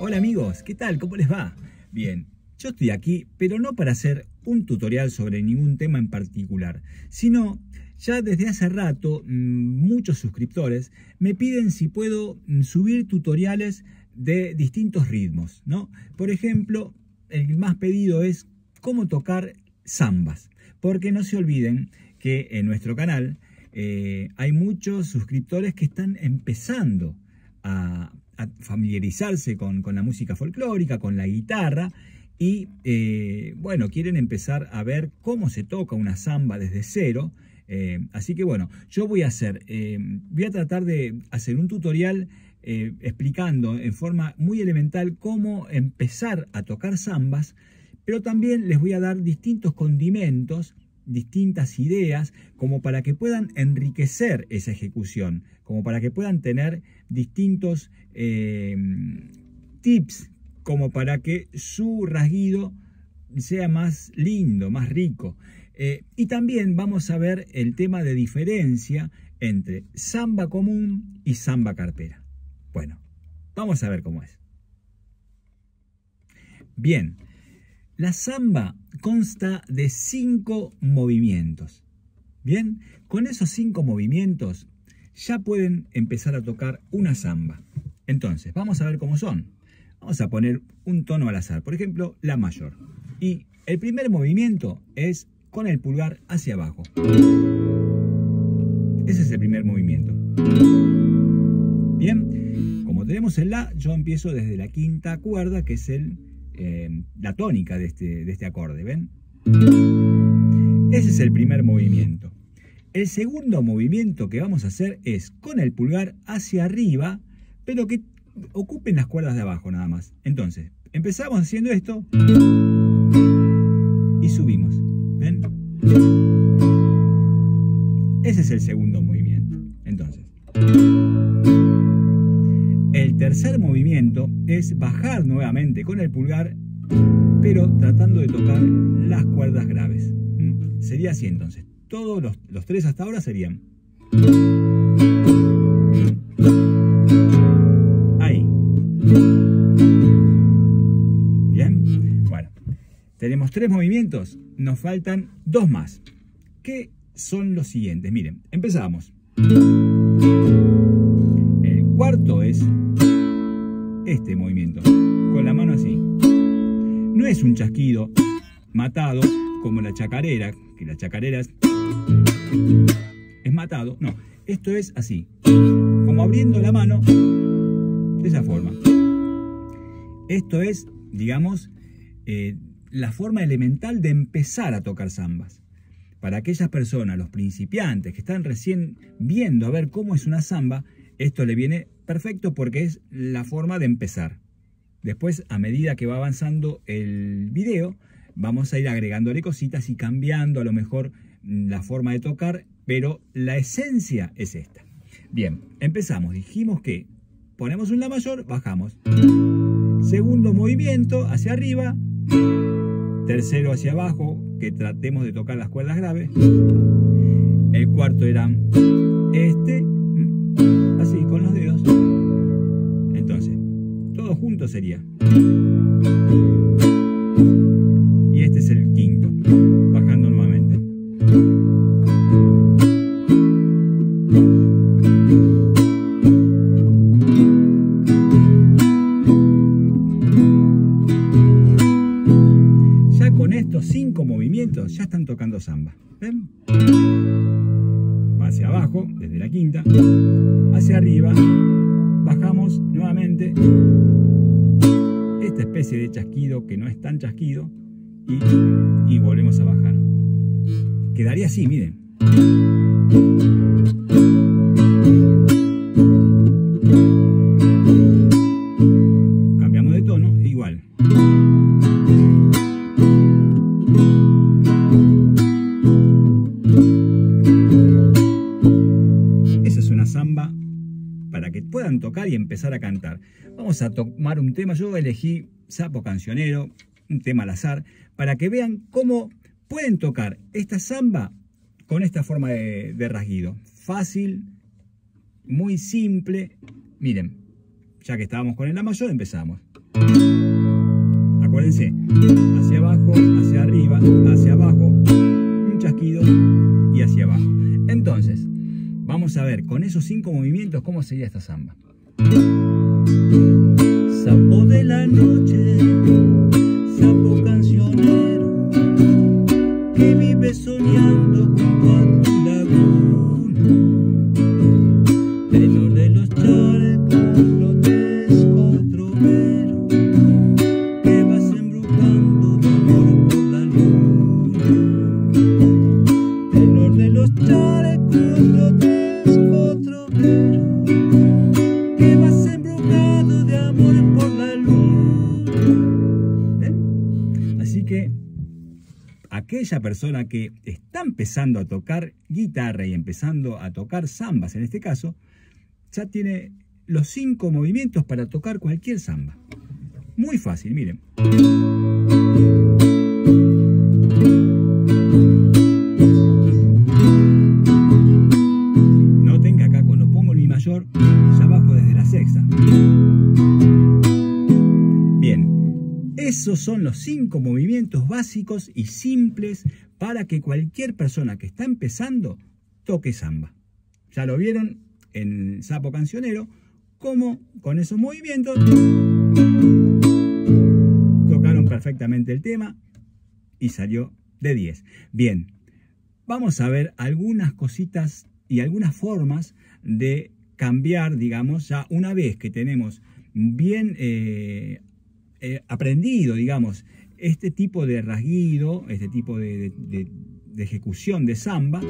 Hola amigos, ¿qué tal? ¿Cómo les va? Bien, yo estoy aquí, pero no para hacer un tutorial sobre ningún tema en particular, sino ya desde hace rato mm, muchos suscriptores me piden si puedo mm, subir tutoriales de distintos ritmos, ¿no? Por ejemplo, el más pedido es cómo tocar zambas, porque no se olviden que en nuestro canal eh, hay muchos suscriptores que están empezando a, familiarizarse con, la música folclórica, con la guitarra, y eh, bueno, quieren empezar a ver cómo se toca una samba desde cero. Eh, así que bueno, yo voy a hacer, voy a tratar de hacer un tutorial explicando en forma muy elemental cómo empezar a tocar zambas, pero también les voy a dar distintos condimentos, distintas ideas, como para que puedan enriquecer esa ejecución, como para que puedan tener distintos tips, como para que su rasguido sea más lindo, más rico. Eh, y también vamos a ver el tema de diferencia entre samba común y samba carpera. Bueno, vamos a ver cómo es. Bien, la samba consta de cinco movimientos. Bien, con esos cinco movimientos ya pueden empezar a tocar una samba. Entonces, vamos a ver cómo son. Vamos a poner un tono al azar, por ejemplo, la mayor. Y el primer movimiento es con el pulgar hacia abajo. Ese es el primer movimiento. Bien, como tenemos el La, yo empiezo desde la quinta cuerda, que es el, eh, la tónica de este, de este acorde, ¿ven? Ese es el primer movimiento. El segundo movimiento que vamos a hacer es con el pulgar hacia arriba, pero que ocupen las cuerdas de abajo nada más. Entonces, empezamos haciendo esto y subimos. Ese es el segundo movimiento. Entonces, tercer movimiento es bajar nuevamente con el pulgar, pero tratando de tocar las cuerdas graves. ¿Mm? Sería así entonces. Todos los, los tres hasta ahora serían. Ahí. Bien. Bueno, tenemos tres movimientos nos faltan dos más, que son los siguientes. Miren, empezamos. El cuarto es este movimiento, con la mano así. No es un chasquido matado como la chacarera, que la chacarera es, matado. No, esto es así, como abriendo la mano de esa forma. Esto es, digamos, eh, la forma elemental de empezar a tocar zambas. Para aquellas personas, los principiantes que están recién viendo a ver cómo es una zamba, esto le viene perfecto porque es la forma de empezar. Después, a medida que va avanzando el video, vamos a ir agregándole cositas y cambiando a lo mejor la forma de tocar, pero la esencia es esta. Bien, empezamos. Dijimos que ponemos un La mayor, bajamos. Segundo movimiento hacia arriba, tercero hacia abajo, que tratemos de tocar las cuerdas graves. El cuarto era este, junto sería. Empezar a cantar. Vamos a tomar un tema, yo elegí Sapo Cancionero, un tema al azar, para que vean cómo pueden tocar esta samba con esta forma de, de rasguido. Fácil, muy simple. Miren, ya que estábamos con el La mayor, empezamos. Acuérdense, hacia abajo, hacia arriba, hacia abajo, un chasquido y hacia abajo. Entonces, vamos a ver con esos cinco movimientos cómo sería esta samba. Sapo de la noche, persona que está empezando a tocar guitarra y empezando a tocar zambas en este caso, ya tiene los cinco movimientos para tocar cualquier samba. Muy fácil, miren. Noten que acá cuando pongo mi mayor, ya bajo desde la sexta. Esos son los cinco movimientos básicos y simples para que cualquier persona que está empezando toque samba. Ya lo vieron en Sapo Cancionero, como con esos movimientos tocaron perfectamente el tema y salió de 10. Bien, vamos a ver algunas cositas y algunas formas de cambiar, digamos, ya una vez que tenemos bien eh, aprendido, digamos, este tipo de rasguido, este tipo de ejecución de samba,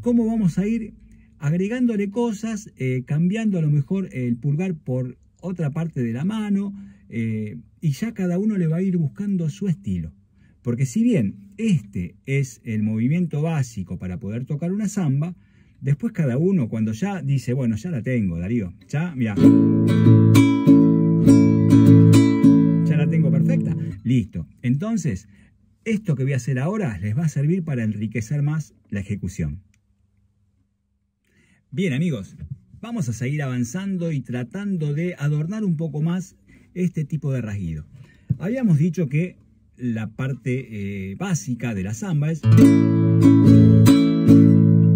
cómo vamos a ir agregándole cosas, eh, cambiando a lo mejor el pulgar por otra parte de la mano, eh, y ya cada uno le va a ir buscando su estilo. Porque si bien este es el movimiento básico para poder tocar una samba, después cada uno cuando ya dice, bueno, ya la tengo, Darío, ya, mira, listo. Entonces, esto que voy a hacer ahora les va a servir para enriquecer más la ejecución. Bien amigos, vamos a seguir avanzando y tratando de adornar un poco más este tipo de rasguido. Habíamos dicho que la parte eh, básica de la samba es...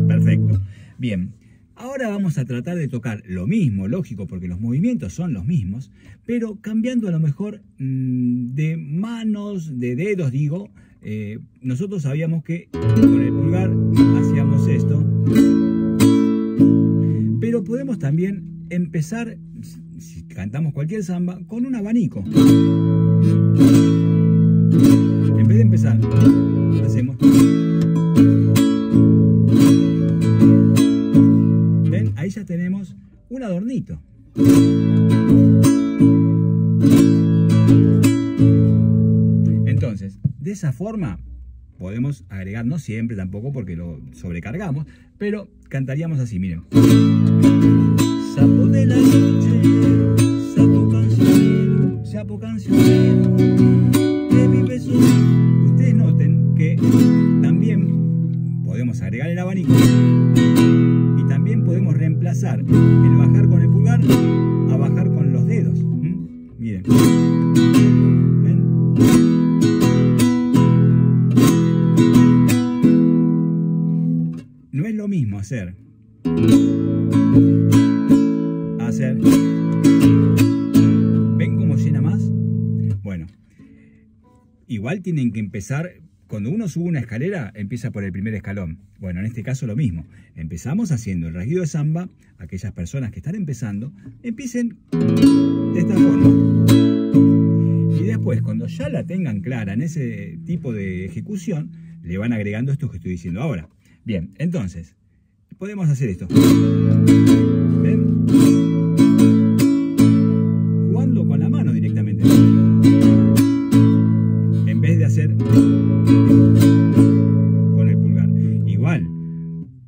Perfecto. Bien, ahora vamos a tratar de tocar lo mismo, lógico, porque los movimientos son los mismos, pero cambiando a lo mejor mmm, de manos, de dedos, digo. Eh, nosotros sabíamos que con el pulgar hacíamos esto pero podemos también empezar, si cantamos cualquier samba, con un abanico. En vez de empezar, podemos agregar, no siempre tampoco porque lo sobrecargamos, pero cantaríamos así, miren. Ustedes noten que también podemos agregar el abanico y también podemos reemplazar el bajar con el pulgar a bajar con los dedos. Miren. Hacer. Hacer. ¿Ven cómo llena más? Bueno, igual tienen que empezar. Cuando uno sube una escalera, empieza por el primer escalón. Bueno, en este caso lo mismo. Empezamos haciendo el rasguido de samba. Aquellas personas que están empezando, empiecen de esta forma. Y después, cuando ya la tengan clara en ese tipo de ejecución, le van agregando esto que estoy diciendo ahora. Bien, entonces, podemos hacer esto. ¿Ven? Jugando con la mano directamente. En vez de hacer con el pulgar. Igual,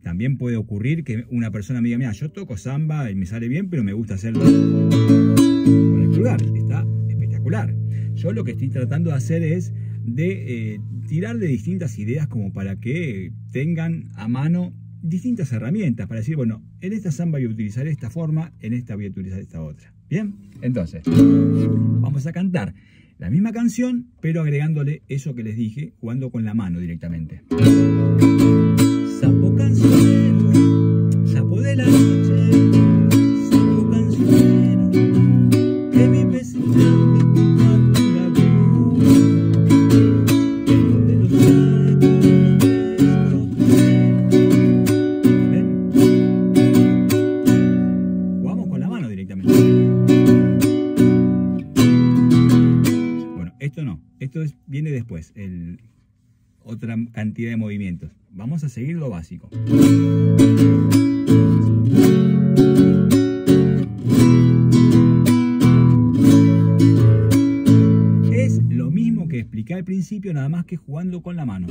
también puede ocurrir que una persona me diga, mira, yo toco samba y me sale bien, pero me gusta hacerlo con el pulgar. Está espectacular. Yo lo que estoy tratando de hacer es de eh, tirarle distintas ideas como para que tengan a mano distintas herramientas para decir, bueno, en esta samba voy a utilizar esta forma, en esta voy a utilizar esta otra. Bien, entonces, vamos a cantar la misma canción, pero agregándole eso que les dije, jugando con la mano directamente. De movimientos. Vamos a seguir lo básico. Es lo mismo que expliqué al principio, nada más que jugando con la mano.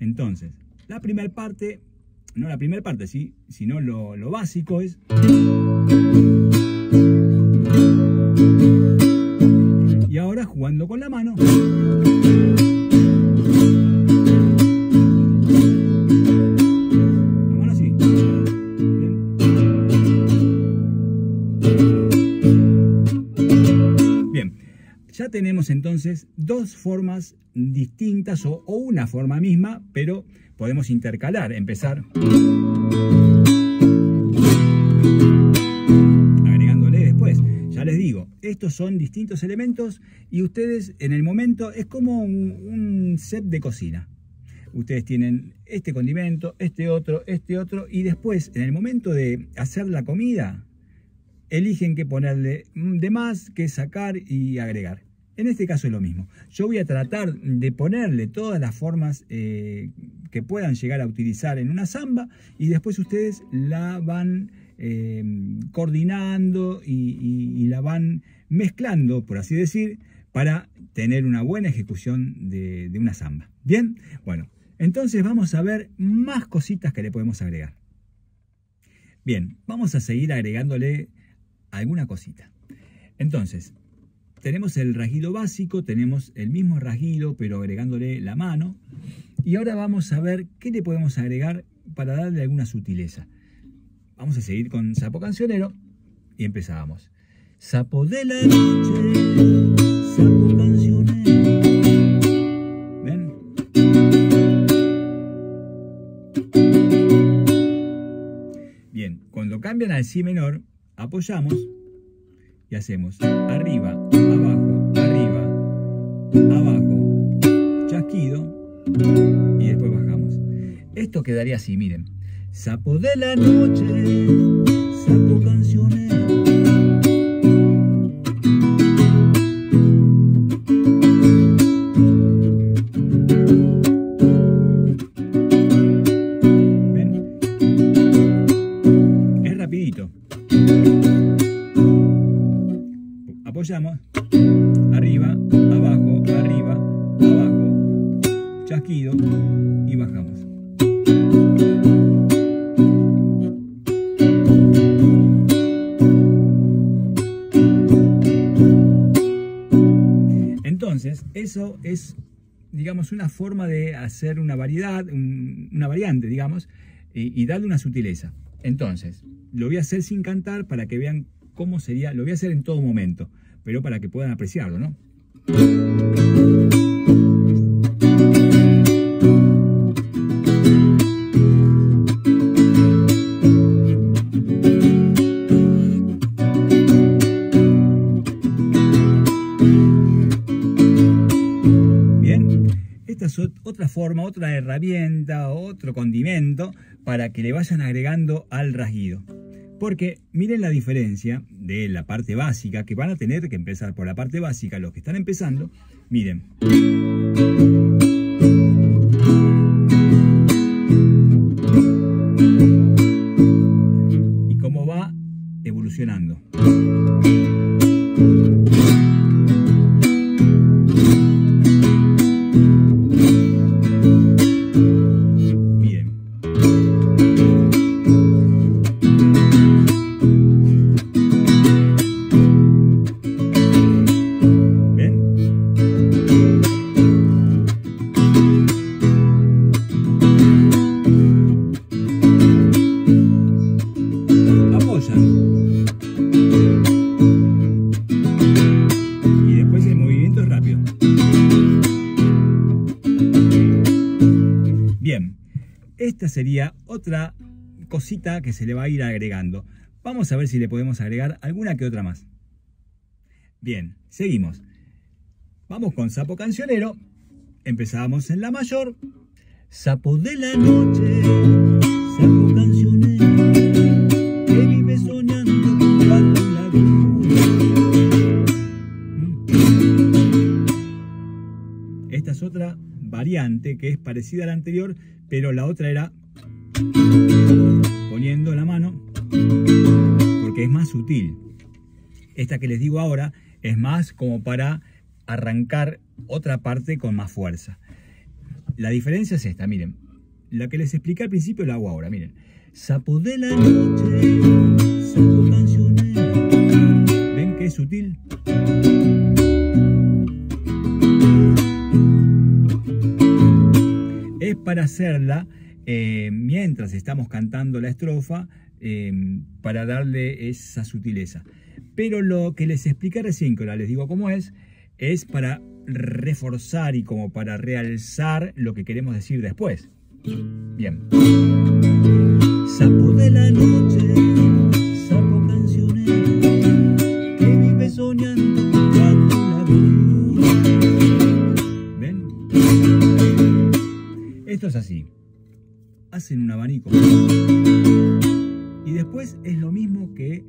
Entonces, la primera parte, no la primera parte, sí, sino lo, básico es... Y ahora jugando con la mano. Ya tenemos entonces dos formas distintas o una forma misma, pero podemos intercalar, empezar agregándole después. Ya les digo, estos son distintos elementos y ustedes en el momento es como un, set de cocina. Ustedes tienen este condimento, este otro, este otro y después en el momento de hacer la comida eligen qué ponerle de más, qué sacar y agregar. En este caso es lo mismo. Yo voy a tratar de ponerle todas las formas eh, que puedan llegar a utilizar en una samba y después ustedes la van eh, coordinando y, la van mezclando, por así decir, para tener una buena ejecución de, de una samba. Bien, bueno, entonces vamos a ver más cositas que le podemos agregar. Bien, vamos a seguir agregándole alguna cosita. Entonces, tenemos el rasguido básico, tenemos el mismo rasguido, pero agregándole la mano. Y ahora vamos a ver qué le podemos agregar para darle alguna sutileza. Vamos a seguir con Sapo Cancionero y empezábamos. Sapo de la noche, sapo cancionero. ¿Ven? Bien, cuando cambian al Si menor, apoyamos y hacemos arriba, abajo, y después bajamos. Esto quedaría así, miren. Sapo de la noche, chasquido y bajamos. Entonces, eso es, digamos, una forma de hacer una variedad, un, una variante, digamos, y, y darle una sutileza. Entonces, lo voy a hacer sin cantar para que vean cómo sería, lo voy a hacer en todo momento pero para que puedan apreciarlo, ¿no? Otra forma, otra herramienta, otro condimento para que le vayan agregando al rasguido. Porque miren la diferencia de la parte básica, que van a tener que empezar por la parte básica, los que están empezando, miren. Cosita que se le va a ir agregando. Vamos a ver si le podemos agregar alguna que otra más. Bien, seguimos. Vamos con sapo cancionero. Empezamos en la mayor. Sapo de la noche, sapo cancionero, Esta es otra variante que es parecida a la anterior, pero la otra era la mano porque es más sutil. Esta que les digo ahora es más como para arrancar otra parte con más fuerza. La diferencia es esta, miren. La que les expliqué al principio la hago ahora, miren. Sapo de la noche. ¿Ven que es sutil? Es para hacerla eh, mientras estamos cantando la estrofa, eh, para darle esa sutileza. Pero lo que les expliqué recién, que ahora les digo cómo es, es para reforzar y como para realzar lo que queremos decir después. Bien. Sapo de la noche, sapo cancionero, que vive soñando la ¿Ven? Esto es así. Hacen un abanico. Y después es lo mismo que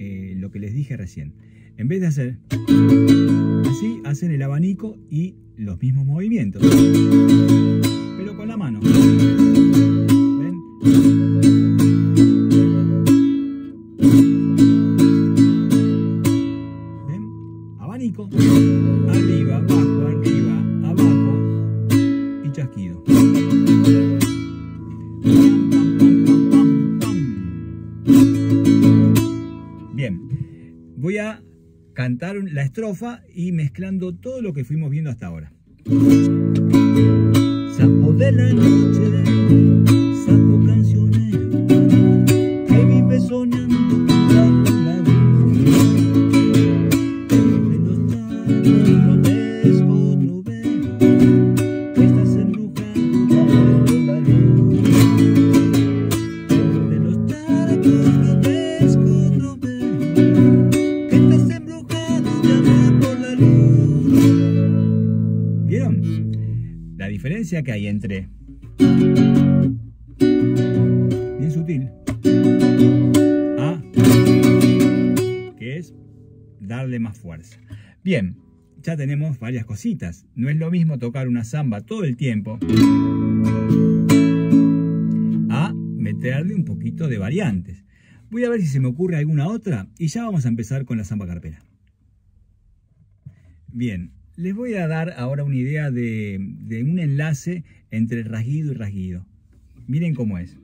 eh, lo que les dije recién. En vez de hacer así, hacen el abanico y los mismos movimientos. Pero con la mano. ¿Ven? ¿Ven? Abanico. Y mezclando todo lo que fuimos viendo hasta ahora. Que hay entre bien sutil a que es darle más fuerza. Bien, ya tenemos varias cositas. No es lo mismo tocar una samba todo el tiempo a meterle un poquito de variantes. Voy a ver si se me ocurre alguna otra y ya vamos a empezar con la samba carpera. Bien, les voy a dar ahora una idea de, un enlace entre rasguido y rasguido. Miren cómo es.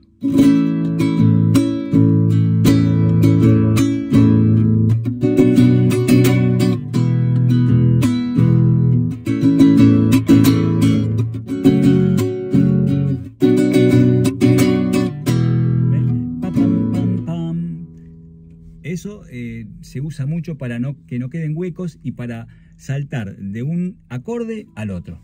Eso eh, se usa mucho para no, que no queden huecos y para saltar de un acorde al otro.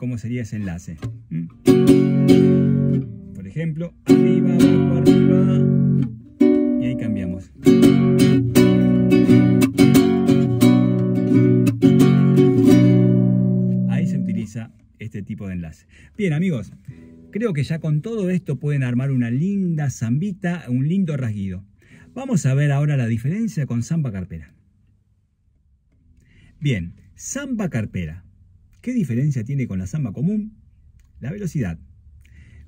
Cómo sería ese enlace. Por ejemplo, arriba, abajo, arriba, y ahí cambiamos. Ahí se utiliza este tipo de enlace. Bien, amigos, creo que ya con todo esto pueden armar una linda zambita, un lindo rasguido. Vamos a ver ahora la diferencia con samba carpera. Bien, samba carpera. ¿Qué diferencia tiene con la samba común? La velocidad.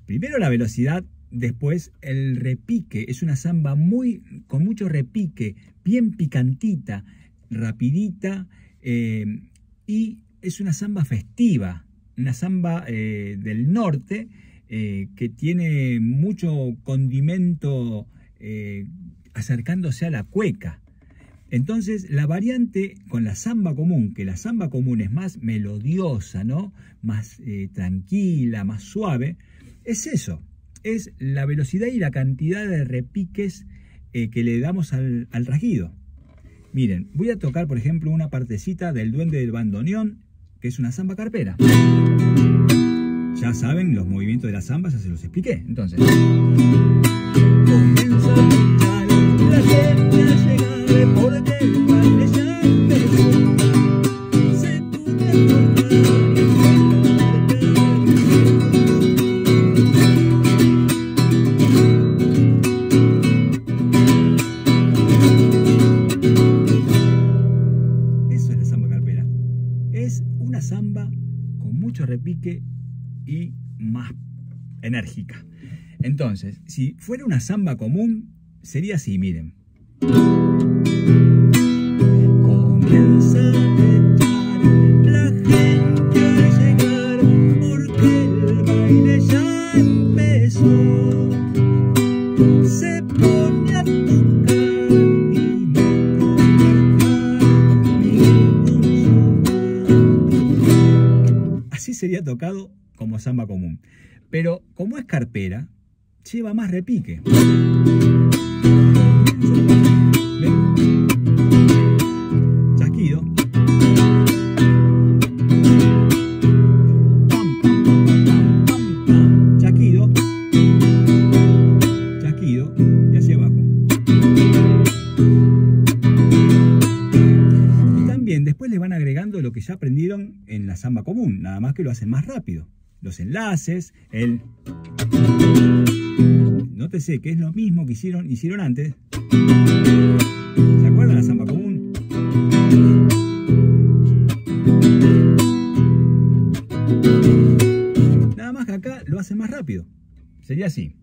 Primero la velocidad, después el repique. Es una samba muy, con mucho repique, bien picantita, rapidita eh, y es una samba festiva, una samba eh, del norte eh, que tiene mucho condimento acercándose a la cueca. Entonces, la variante con la samba común, que la samba común es más melodiosa, ¿no? Más tranquila, más suave, es eso, es la velocidad y la cantidad de repiques que le damos al, al rajido. Miren, voy a tocar, por ejemplo, una partecita del Duende del Bandoneón, que es una samba carpera. Ya saben, los movimientos de la samba ya se los expliqué. Entonces... Si fuera una samba común, sería así, miren. Comienza sería tocado como samba común. Pero como es carpera, lleva más repique. Chasquido. Chasquido. Chasquido. Y hacia abajo. Y también después le van agregando lo que ya aprendieron en la samba común, nada más que lo hacen más rápido los enlaces, el... Nótese que es lo mismo que hicieron, hicieron antes. ¿Se acuerdan la samba común? Nada más que acá lo hace más rápido. Sería así.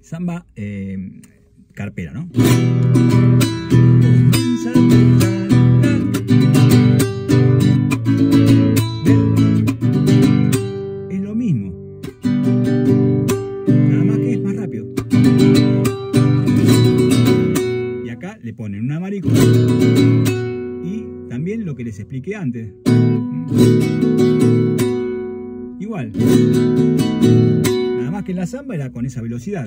Samba eh, carpera, ¿no? Expliqué antes. Igual. Nada más que la samba era con esa velocidad.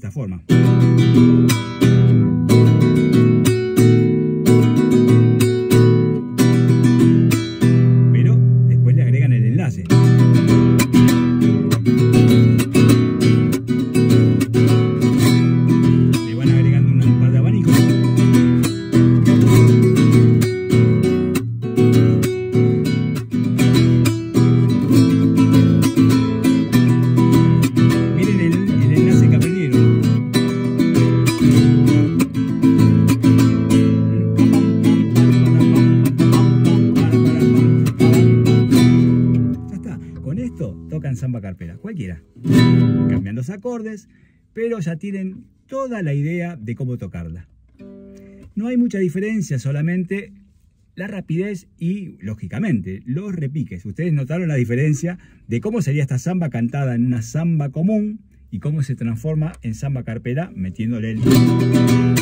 esta forma. Mucha diferencia, solamente la rapidez y, lógicamente, los repiques. Ustedes notaron la diferencia de cómo sería esta samba cantada en una samba común y cómo se transforma en samba carpera metiéndole el...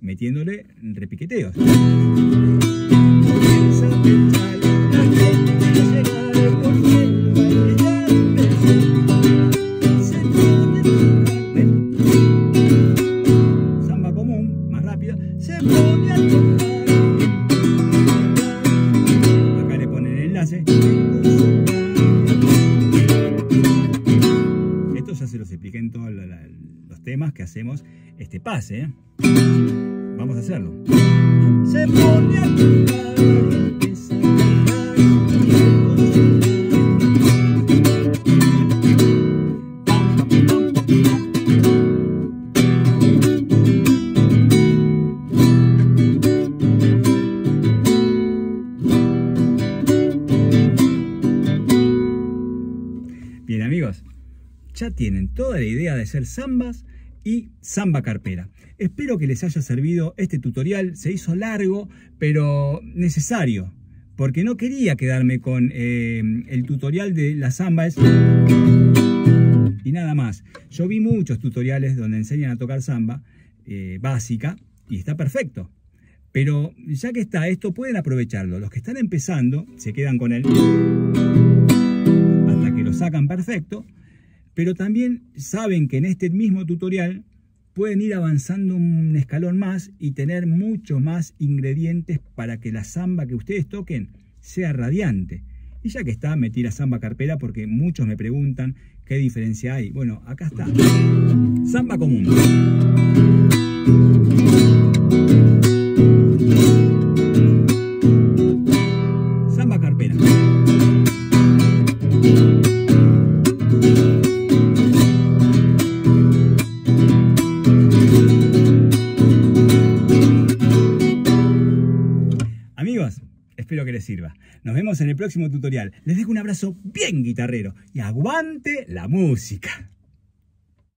metiéndole repiqueteos. Que hacemos este pase. ¿eh? Vamos a hacerlo. Se pone Bien amigos, ya tienen toda la idea de hacer zambas y samba carpera. Espero que les haya servido este tutorial, se hizo largo pero necesario, porque no quería quedarme con eh, el tutorial de la samba es- y nada más. Yo vi muchos tutoriales donde enseñan a tocar samba eh, básica y está perfecto. Pero ya que está esto, pueden aprovecharlo. Los que están empezando se quedan con él hasta que lo sacan perfecto, pero también saben que en este mismo tutorial pueden ir avanzando un escalón más y tener muchos más ingredientes para que la samba que ustedes toquen sea radiante. Y ya que está, metí la samba carpera porque muchos me preguntan qué diferencia hay. Bueno, acá está. Samba común. Nos vemos en el próximo tutorial. Les dejo un abrazo bien guitarrero y aguante la música.